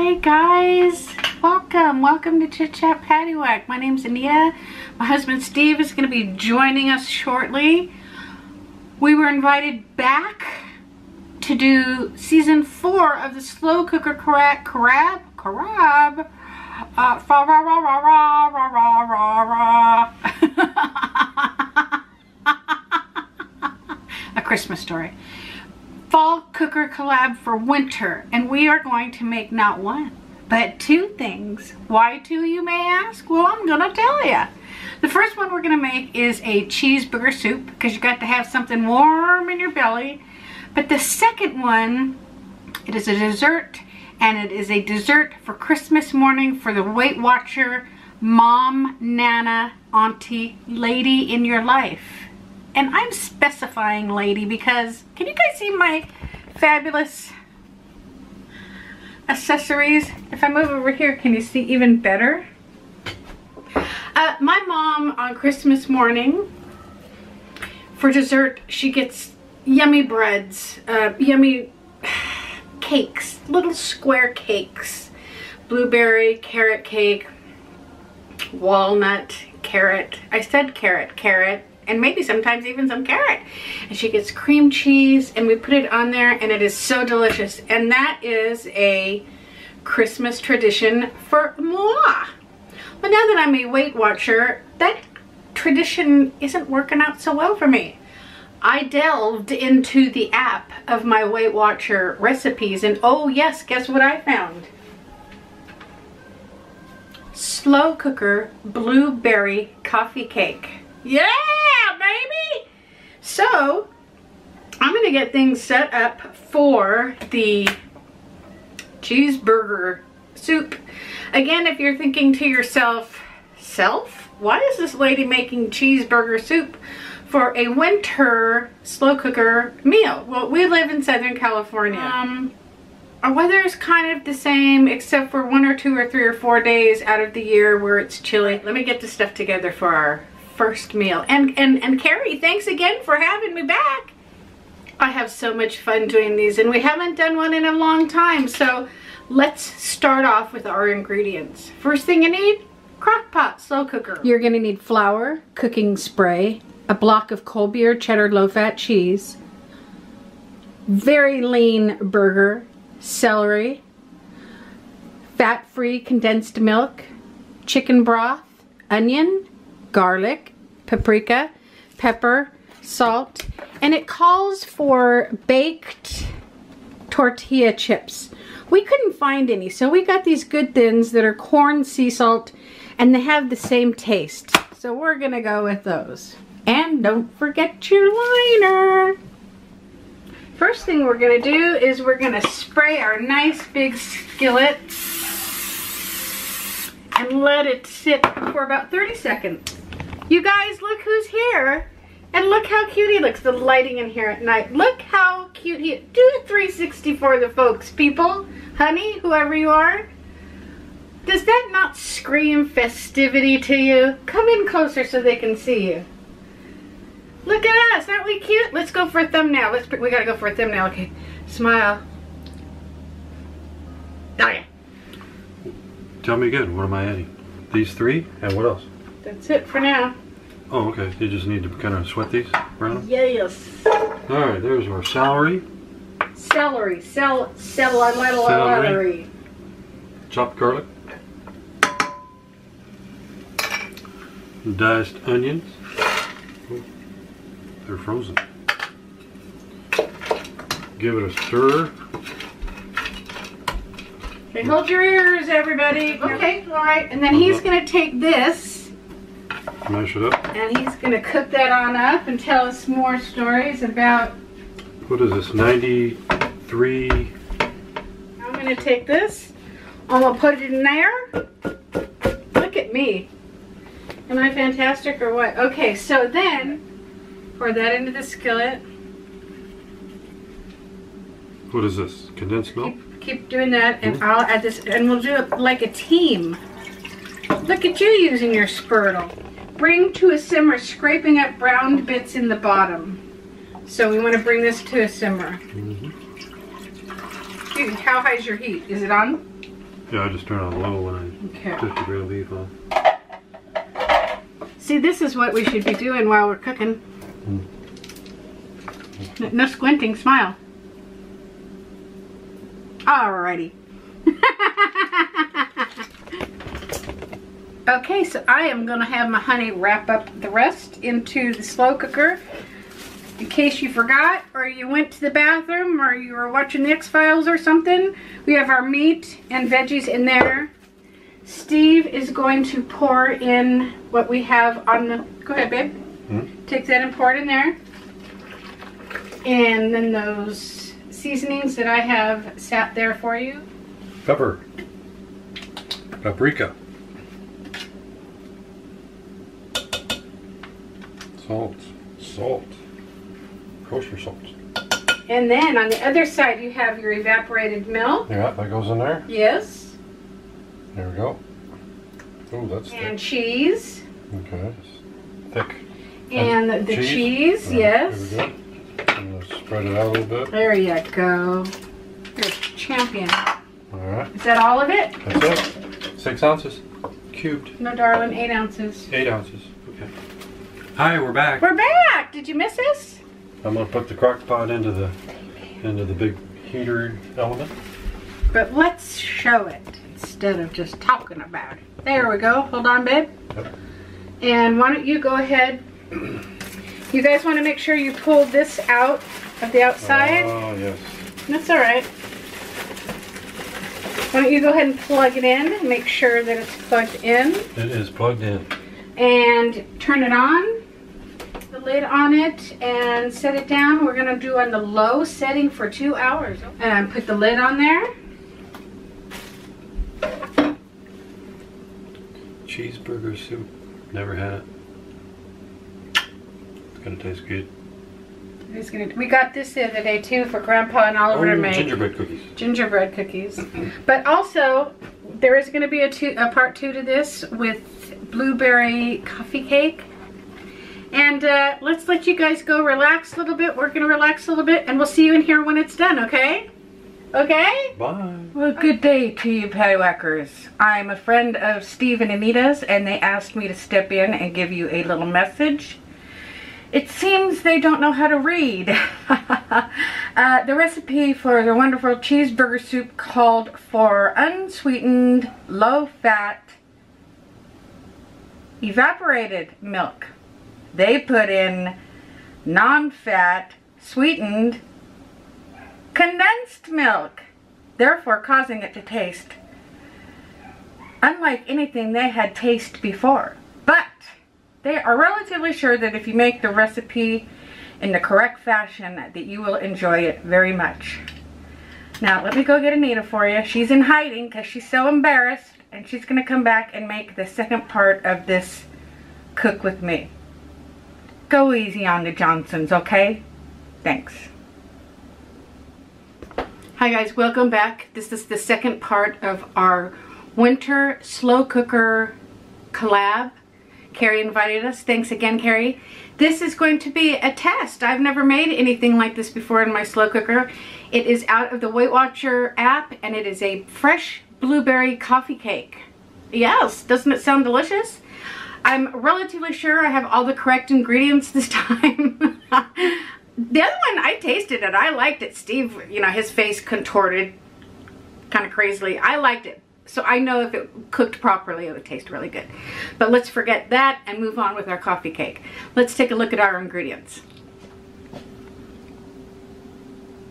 Hi guys, welcome, welcome to Chit Chat Paddiwack. My name's Anita. My husband Steve is going to be joining us shortly. We were invited back to do season four of the Slow Cooker Crab, Crab, Crab, uh, fa ra ra ra ra ra ra ra A Christmas story fall cooker collab for winter and we are going to make not one but two things. Why two you may ask? Well i'm gonna tell you the first one we're gonna make is a cheeseburger soup because you got to have something warm in your belly. But the second one it is a dessert and it is a dessert for christmas morning for the weight watcher mom nana auntie lady in your life and I'm specifying lady because, can you guys see my fabulous accessories? If I move over here, can you see even better? Uh, my mom on Christmas morning, for dessert, she gets yummy breads, uh, yummy cakes, little square cakes, blueberry, carrot cake, walnut, carrot. I said carrot, carrot, and maybe sometimes even some carrot. And she gets cream cheese and we put it on there and it is so delicious. And that is a Christmas tradition for moi. But now that I'm a Weight Watcher, that tradition isn't working out so well for me. I delved into the app of my Weight Watcher recipes and oh yes, guess what I found? Slow cooker blueberry coffee cake. Yeah! Baby. So, I'm going to get things set up for the cheeseburger soup. Again, if you're thinking to yourself, self, why is this lady making cheeseburger soup for a winter slow cooker meal? Well, we live in Southern California. Um, our weather is kind of the same except for one or two or three or four days out of the year where it's chilly. Let me get the stuff together for our first meal. And, and, and Carrie, thanks again for having me back. I have so much fun doing these and we haven't done one in a long time. So let's start off with our ingredients. First thing you need, crock pot, slow cooker. You're gonna need flour, cooking spray, a block of Colby cheddar low-fat cheese, very lean burger, celery, fat-free condensed milk, chicken broth, onion, garlic, paprika, pepper, salt, and it calls for baked tortilla chips. We couldn't find any, so we got these good thins that are corn sea salt, and they have the same taste. So we're gonna go with those. And don't forget your liner. First thing we're gonna do is we're gonna spray our nice big skillet and let it sit for about 30 seconds. You guys, look who's here. And look how cute he looks, the lighting in here at night. Look how cute he Do a 360 for the folks, people. Honey, whoever you are. Does that not scream festivity to you? Come in closer so they can see you. Look at us, aren't we cute? Let's go for a thumbnail. Let's. We gotta go for a thumbnail. Okay, smile. Oh. Tell me again. What am I adding? These three and what else? That's it for now. Oh, okay. You just need to kind of sweat these around? Yes. All right, there's our celery. Celery. Cel celery. Celery. Chopped garlic. Diced onions. Oh, they're frozen. Give it a stir. Okay, hold your ears, everybody. Okay, all right. And then uh he's going to take this Mash it up. And he's going to cook that on up and tell us more stories about... What is this, 93? I'm going to take this. I'm going to put it in there. Look at me. Am I fantastic or what? Okay, so then pour that into the skillet. What is this? Condensed milk? Keep, keep doing that and mm -hmm. I'll add this and we'll do it like a team. Look at you using your spurtle. Bring to a simmer, scraping up browned bits in the bottom. So we want to bring this to a simmer. Mm -hmm. How high is your heat? Is it on? Yeah, I just turn on low when I Okay. took the ground beef. See, this is what we should be doing while we're cooking. N- No squinting, smile. Alrighty. Okay, so I am gonna have my honey wrap up the rest into the slow cooker. In case you forgot, or you went to the bathroom, or you were watching the X-Files or something, we have our meat and veggies in there. Steve is going to pour in what we have on the. Go ahead, babe. Hmm? Take that and pour it in there. And then those seasonings that I have sat there for you. Pepper. Paprika. Salt. Salt. Kosher salt. And then on the other side, you have your evaporated milk. Yeah, that goes in there. Yes. There we go. Oh, that's And cheese. Okay. Thick. And the, the cheese, right, yes. There we go. I'm gonna spread it out a little bit. There you go. You're a champion. All right. Is that all of it? That's it. Six ounces. Cubed. No, darling, eight ounces. Eight ounces. Hi, we're back. We're back. Did you miss us? I'm gonna put the crock pot into the into the big heater element. But let's show it instead of just talking about it. There we go. Hold on, babe. Yep. And why don't you go ahead? You guys want to make sure you pull this out of the outside? Oh yes. That's all right. Why don't you go ahead and plug it in and make sure that it's plugged in It is plugged in. and turn it on. The lid on it and set it down. We're gonna do on the low setting for two hours. And put the lid on there. Cheeseburger soup. Never had it. It's gonna taste good. It's gonna, we got this the other day too for Grandpa and Oliver to Oh, make gingerbread cookies. gingerbread cookies. But also, there is going to be a, two, a part two to this with blueberry coffee cake. And uh, let's let you guys go relax a little bit. We're going to relax a little bit, and we'll see you in here when it's done. Okay? Okay? Bye. Well, good day to you, Paddiwackers. I'm a friend of Steve and Anita's, and they asked me to step in and give you a little message. It seems they don't know how to read. uh, the recipe for the wonderful cheeseburger soup called for unsweetened, low-fat, evaporated milk. They put in non-fat, sweetened, condensed milk, therefore causing it to taste unlike anything they had tasted before. But they are relatively sure that if you make the recipe in the correct fashion that you will enjoy it very much. Now let me go get Anita for you. She's in hiding because she's so embarrassed and she's going to come back and make the second part of this cook with me. Go easy on the Johnsons, okay? Thanks. Hi, guys. Welcome back. This is the second part of our winter slow cooker collab. Carrie invited us. Thanks again, Carrie. This is going to be a test. I've never made anything like this before in my slow cooker. It is out of the Weight Watcher app and it is a fresh blueberry coffee cake. Yes, doesn't it sound delicious? I'm relatively sure I have all the correct ingredients this time. the other one, I tasted it. I liked it. Steve, you know, his face contorted kind of crazily. I liked it. So I know if it cooked properly, it would taste really good. But let's forget that and move on with our coffee cake. Let's take a look at our ingredients.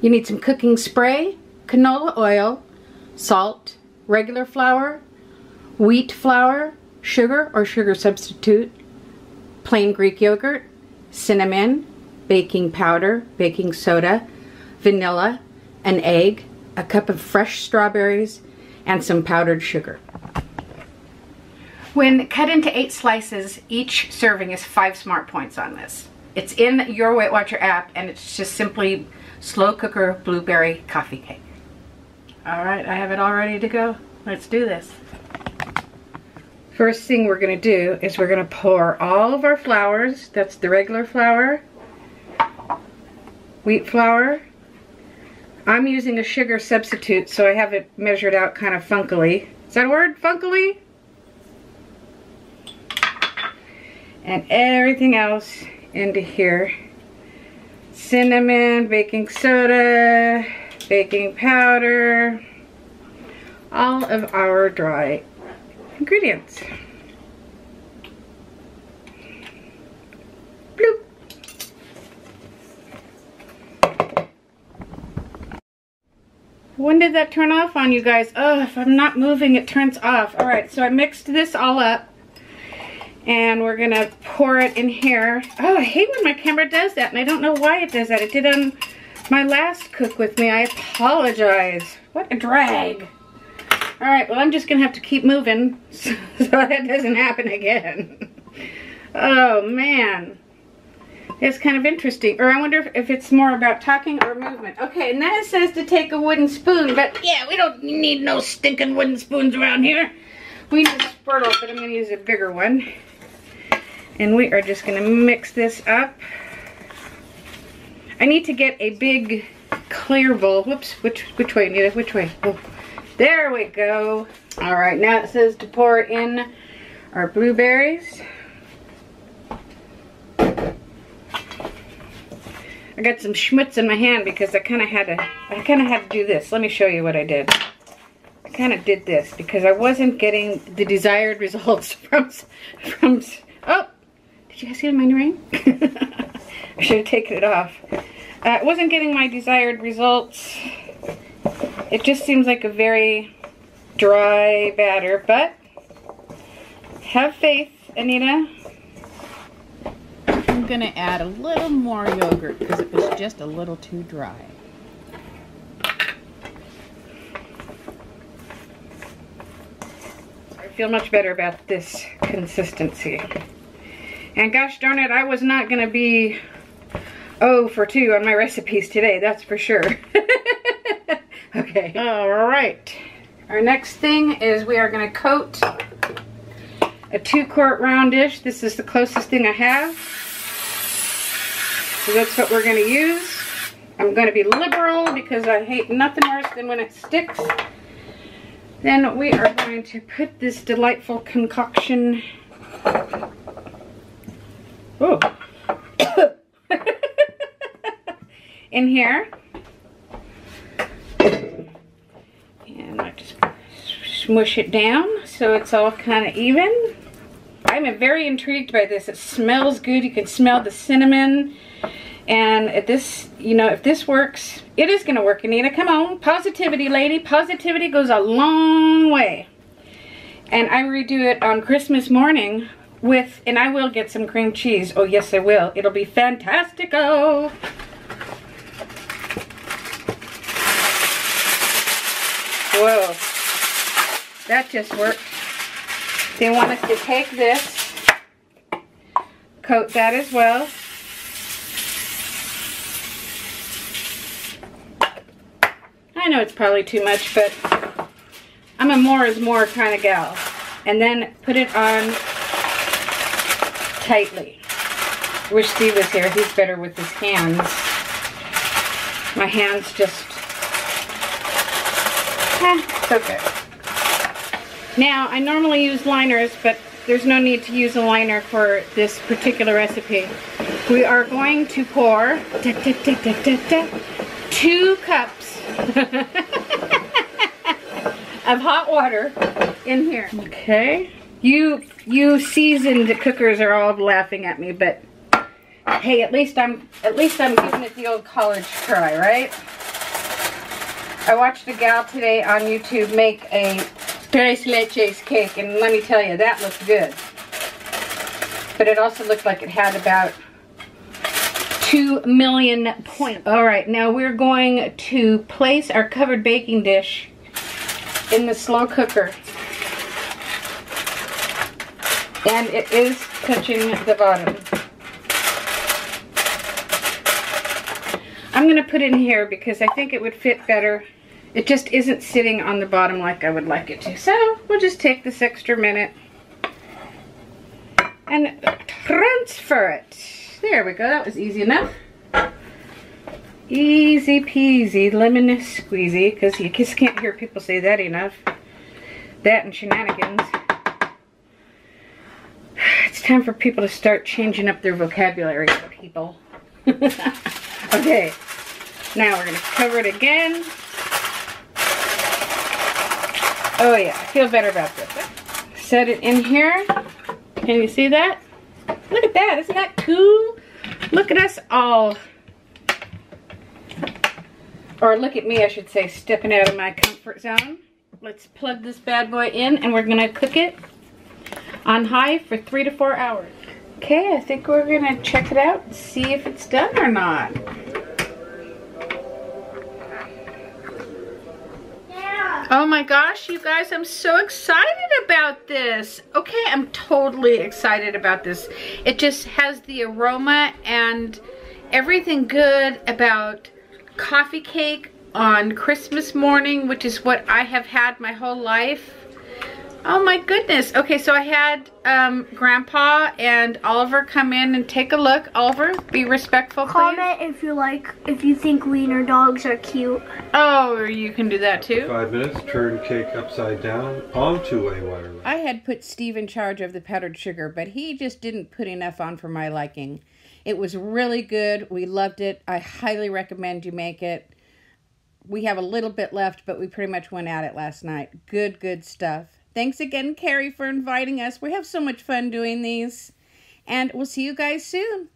You need some cooking spray, canola oil, salt, regular flour, wheat flour, sugar or sugar substitute, plain Greek yogurt, cinnamon, baking powder, baking soda, vanilla, an egg, a cup of fresh strawberries, and some powdered sugar. When cut into eight slices, each serving is five smart points on this. It's in your Weight Watcher app and it's just simply slow cooker blueberry coffee cake. All right, I have it all ready to go. Let's do this. First thing we're gonna do is we're gonna pour all of our flours, that's the regular flour, wheat flour, I'm using a sugar substitute, so I have it measured out kind of funkily. Is that a word? Funkily? And everything else into here. Cinnamon, baking soda, baking powder, all of our dry ingredients. Bloop. When did that turn off on you guys? Oh, if I'm not moving, it turns off. All right, so I mixed this all up. And we're gonna pour it in here. Oh, I hate when my camera does that, and I don't know why it does that. It did on my last cook with me. I apologize. What a drag. All right, well, I'm just gonna have to keep moving so that doesn't happen again. oh, man. It's kind of interesting. Or I wonder if, it's more about talking or movement. Okay, and then it says to take a wooden spoon, but yeah, we don't need no stinking wooden spoons around here. We need a spurtle, but I'm gonna use a bigger one. And we are just gonna mix this up. I need to get a big clear bowl. Whoops, which which way, Nita? Which way? Oh, there we go. All right, now it says to pour in our blueberries. I got some schmutz in my hand because I kind of had to, I kind of had to do this. Let me show you what I did. I kind of did this because I wasn't getting the desired results from, from, oh, did you guys see my ring? I should have taken it off. I wasn't getting my desired results. It just seems like a very dry batter, but have faith, Anita. I'm gonna add a little more yogurt because it was just a little too dry. I feel much better about this consistency. And gosh darn it, I was not gonna be oh for 2 on my recipes today, that's for sure. Okay. All right. Our next thing is we are gonna coat a two quart round dish. This is the closest thing I have. So that's what we're gonna use. I'm gonna be liberal because I hate nothing worse than when it sticks. Then we are going to put this delightful concoction. Oh. in here. And I just smush it down so it's all kind of even. I'm very intrigued by this. It smells good. You can smell the cinnamon. And if this, you know, if this works, it is going to work, Anita. Come on. Positivity, lady. Positivity goes a long way. And I redo it on Christmas morning with, and I will get some cream cheese. Oh, yes, I will. It'll be fantastico. Whoa. Just worked. They want us to take this, coat that as well. I know it's probably too much, but I'm a more is more kind of gal. And then put it on tightly. Wish Steve was here. He's better with his hands. My hands just, eh, okay. Now, I normally use liners, but there's no need to use a liner for this particular recipe. We are going to pour da, da, da, two cups of hot water in here. Okay. You you seasoned cookers are all laughing at me, but hey, at least I'm at least I'm giving it the old college try, right? I watched a gal today on YouTube make a tres leches cake, and let me tell you, that looked good. But it also looked like it had about 2 million points. All right, now we're going to place our covered baking dish in the slow cooker. And it is touching the bottom. I'm going to put it in here because I think it would fit better. It just isn't sitting on the bottom like I would like it to. So we'll just take this extra minute and transfer it. There we go. That was easy enough. Easy peasy, lemon squeezy, because you just can't hear people say that enough. That and shenanigans. It's time for people to start changing up their vocabulary, people. okay, now we're going to cover it again. Oh yeah, I feel better about this. Set it in here. Can you see that? Look at that, isn't that cool? Look at us all or look at me, I should say, stepping out of my comfort zone. Let's plug this bad boy in and we're gonna cook it on high for three to four hours. Okay, I think we're gonna check it out and see if it's done or not. Oh my gosh, you guys, I'm so excited about this. Okay, I'm totally excited about this. It just has the aroma and everything good about coffee cake on Christmas morning, which is what I have had my whole life. Oh my goodness. Okay, so I had um, Grandpa and Oliver come in and take a look. Oliver, be respectful, please. Comment if you like, if you think wiener dogs are cute. Oh, you can do that too. Five minutes, turn cake upside down onto a wire I had put Steve in charge of the powdered sugar, but he just didn't put enough on for my liking. It was really good. We loved it. I highly recommend you make it. We have a little bit left, but we pretty much went at it last night. Good, good stuff. Thanks again, Carrie, for inviting us. We have so much fun doing these. And we'll see you guys soon.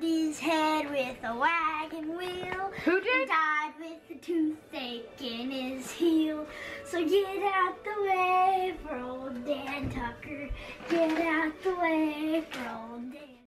His head with a wagon wheel. Who did? Died with a toothache in his heel. So get out the way for old Dan Tucker. Get out the way for old Dan.